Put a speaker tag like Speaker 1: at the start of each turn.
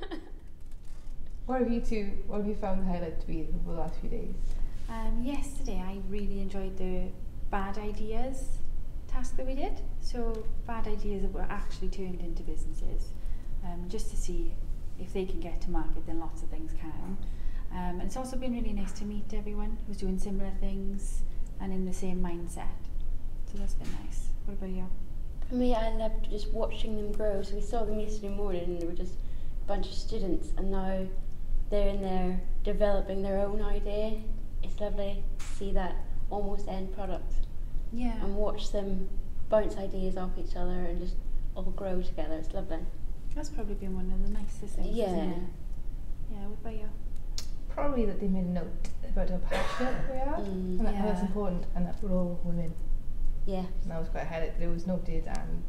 Speaker 1: What have you two? What have you found the highlight to be over the last few days?
Speaker 2: Um, yesterday, I really enjoyed the bad ideas task that we did. So, bad ideas that were actually turned into businesses, um, just to see if they can get to market, then lots of things can. Um, and it's also been really nice to meet everyone who's doing similar things and in the same mindset. So, that's been nice. What about you?
Speaker 3: For me, I loved just watching them grow. So we saw them yesterday morning, and they were just a bunch of students, and now they're in there developing their own idea. It's lovely to see that almost end product
Speaker 2: Yeah.
Speaker 3: and watch them bounce ideas off each other and just all grow together. It's lovely.
Speaker 2: That's probably been one of the nicest things.
Speaker 3: Yeah.
Speaker 2: Isn't it? Yeah. What about you?
Speaker 1: Probably that they made a note about how passionate we are,
Speaker 3: Mm.
Speaker 1: and that, how that's important, and that we're all women.
Speaker 3: Yeah.
Speaker 1: And that was quite a highlight that it was noted, and